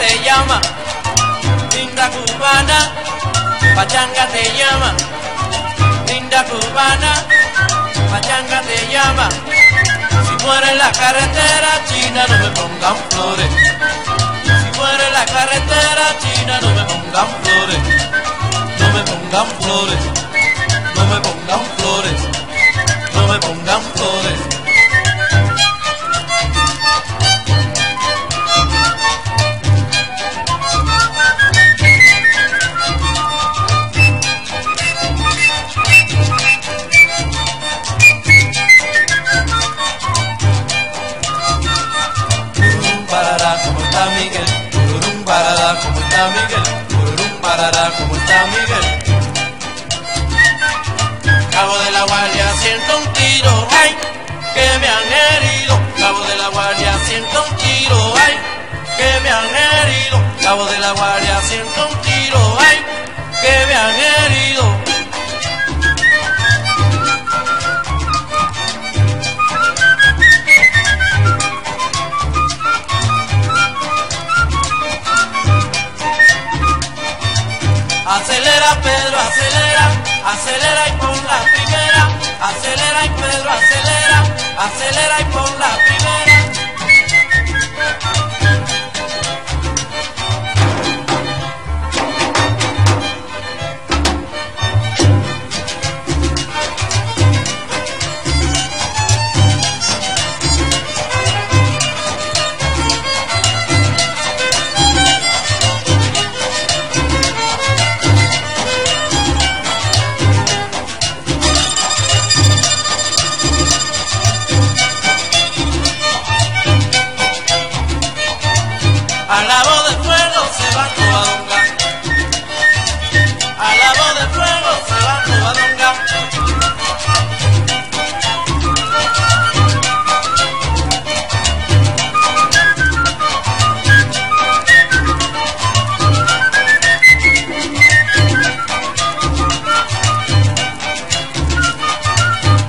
te llama, linda cubana, pachanga te llama, linda cubana, pachanga te llama. Si muere en la carretera china no me pongan flores. Si muere en la carretera china no me pongan flores. Miguel, pururum parará, ¿cómo está Miguel? Cabo de la guardia siento un tiro, ay, que me han herido. Cabo de la guardia siento un tiro, ay, que me han herido. Cabo de la guardia siento un tiro, ay, que me han herido. Acelera Pedro, acelera, acelera y pon la a la voz de fuego se va tu badonga.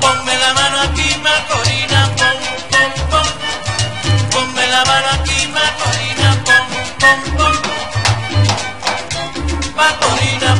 Ponme la mano aquí, Macorina, pom, pom, pom. Ponme la mano aquí, Macorina, pom, pom, pom. Macorina.